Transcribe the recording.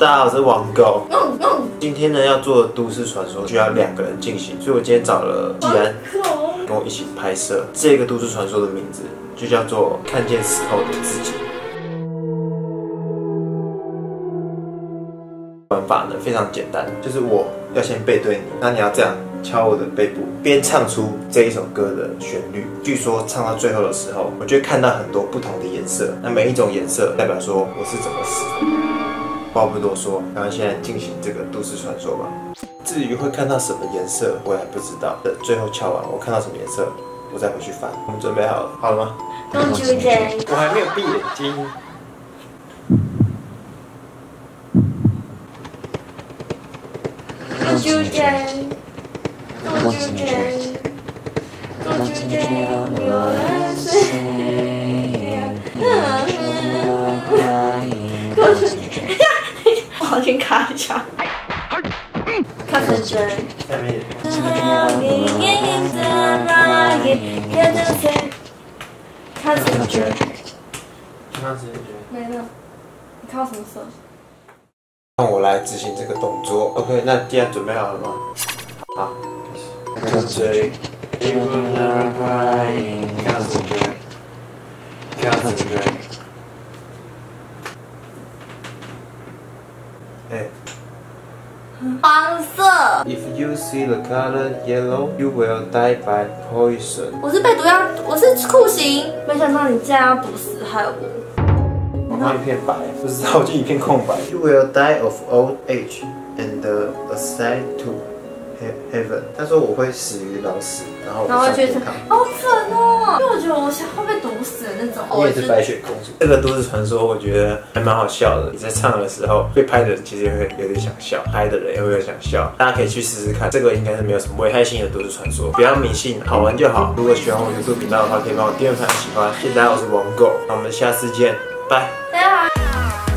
大家好，我是王狗。今天呢要做都市传说，需要两个人进行，所以我今天找了季安跟我一起拍摄。这个都市传说的名字就叫做《看见死后的自己》。玩法呢非常简单，就是我要先背对你，那你要这样敲我的背部，边唱出这一首歌的旋律。据说唱到最后的时候，我就会看到很多不同的颜色，那每一种颜色代表说我是怎么死的。话不多说，然后现在进行这个都市传说吧。至于会看到什么颜色，我还不知道。最后敲完，我看到什么颜色，我再回去翻。我们准备好了，好了吗？Don't you dare！我还没有闭眼睛。Don't you dare！Don't you dare！Don't you dare！我先卡一下。看分针。下面。看分针。看分针。没了。你。看什么色？让我来执行这个动作。OK，那既然准备好了吗？好，开始。Concentrate. Concentrate. 黄 色。If you see the color yellow, you will die by poison. 我是被毒药，我是酷刑。没想到你这样要毒死害我。我看一片白，不知道就一片空白。You will die of old age and ascend to. Heaven，他说我会死于老死，然后我上天堂。好蠢哦！因为我觉得我想会被毒死的 那种。你也是白雪公主。这个都市传说，我觉得还蛮好笑的。你在唱的时候，被拍的人其实也会有点想笑，拍的人也会有想笑。大家可以去试试看，这个应该是没有什么危害性的都市传说，不要迷信，好玩就好。如果喜欢我 YouTube 频道的话，可以帮我订阅、分享、喜欢。谢谢大家，我是王狗，那我们下次见，拜。大家好。